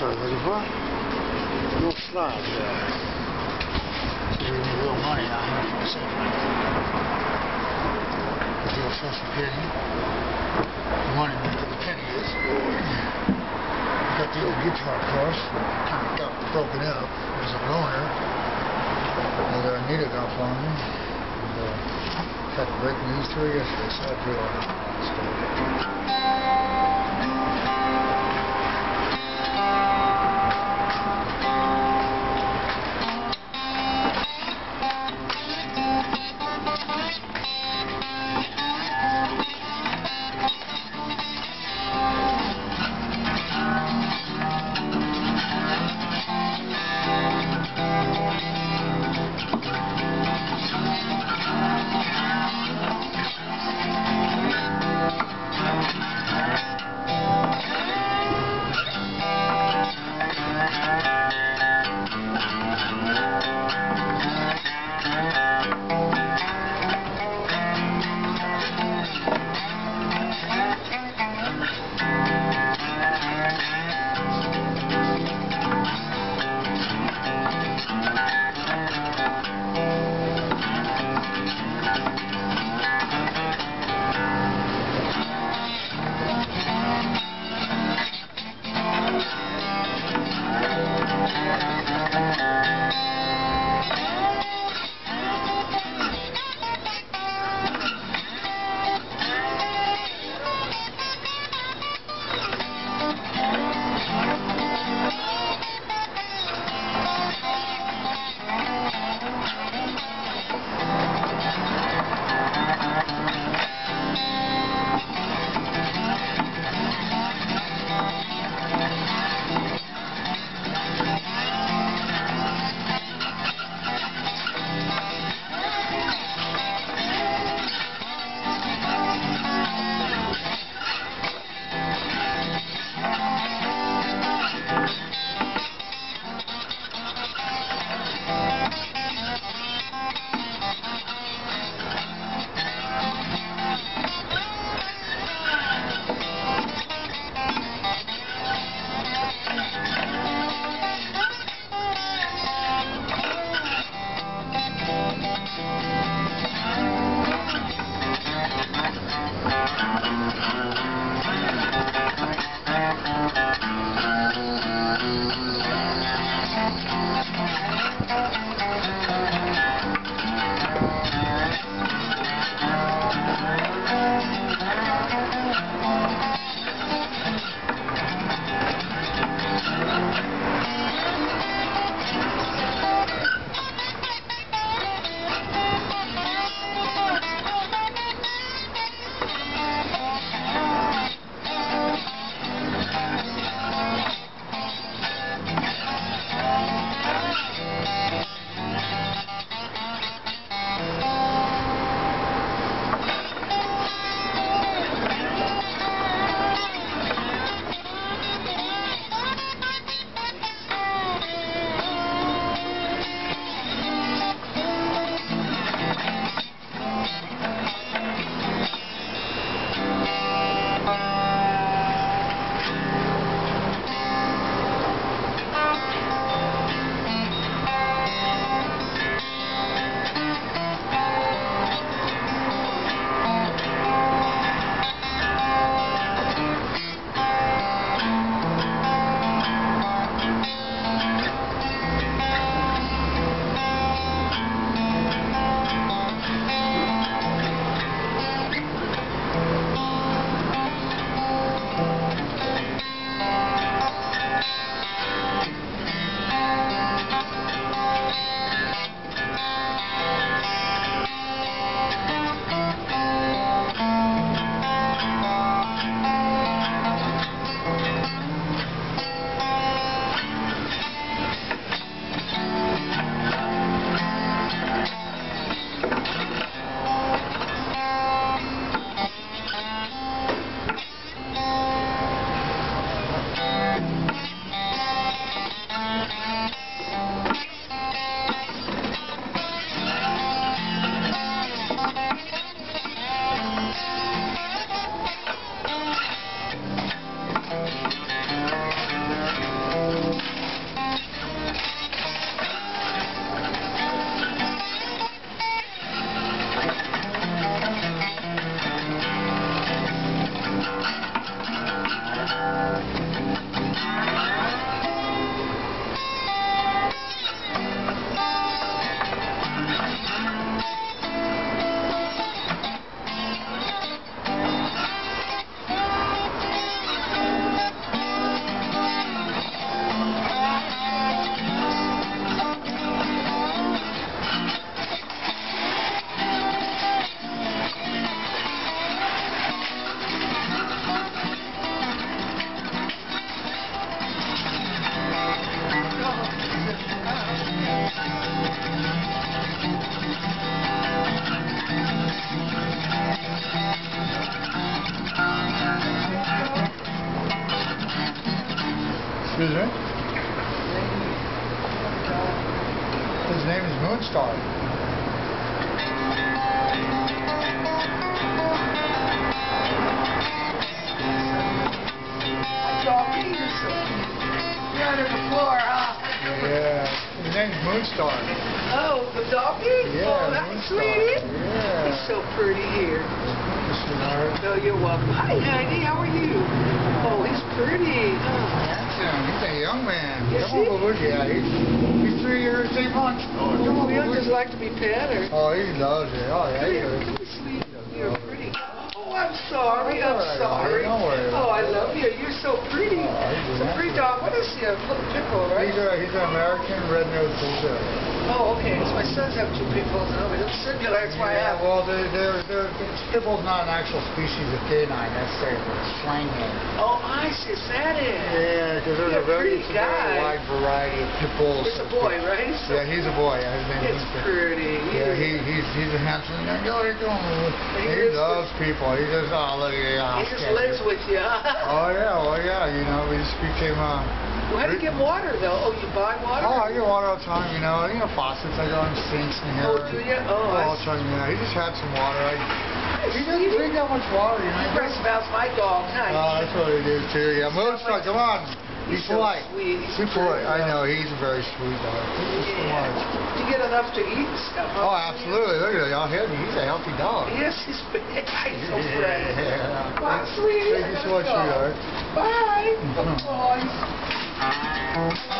I'm looking for. Little slide there. Me a little money out here for a second. Little sense of pity. Money where the penny is. Got the old guitar, course. Kind of got broken up. It was a loaner. Mother Anita got for me. And, uh, had to break these through yesterday, so I drew on it. Excuse me? His name is Moonstar. Doggy, you're so You're under the floor, huh? Yeah. His name's Moonstar. Oh, the doggy? Yeah, oh, that's Moonstar. sweet. Yeah. He's so pretty here. Oh, you're welcome. Hi, honey. How are you? Oh, he's pretty. Oh. Handsome. He's a young man. Is Come he? Boo-Boo. Yeah, he's, he's three years, eight months. Oh, come on, he'll just like to be petted. Oh, he loves it. Oh, yeah, Come he here, come here, sweet. You're pretty. Oh, I'm sorry. I'm sorry. don't worry Oh, I love you. You're so pretty. Oh, he's So pretty dog. What is he? A little pitbull, right? He's, a, he's an American red-nosed bulldog. Oh, okay. So my sons have two pitbulls. Oh, they're similar. That's why I Yeah, have. well, they're, they're, they're, Pitbull's not an actual species of canine. That's their slang name. Oh, I see. Is that it? Yeah, because there's a a very, it's a very wide variety of pit bulls. It's a boy, right? So Yeah, he's a boy. Yeah, his name It's is pretty. Yeah, he, he's he's a handsome young guy. He He loves people. He just oh look at you. He just lives with you. Oh yeah. You know, we just became uh. How do you get water though? Oh, you buy water? Oh, I get water all the time. You know, you know faucets. I go in sinks in here. Oh, do you? Oh, all the time. Yeah, he just had some water. I, he doesn't drink that much water. You know. He my dog. Nice. Oh, that's what he do too. Yeah, Moonstar, come on. He's so polite. sweet. He's polite. I know he's a very sweet dog. He's Yeah. polite. Do you get enough to eat and stuff? Oh, absolutely. Look at him. Y'all hear me? He's a healthy dog. Yes, he's big. He's so fresh. Yeah. Bye, sweetie. Thank you so much, sweetheart. Bye. Bye.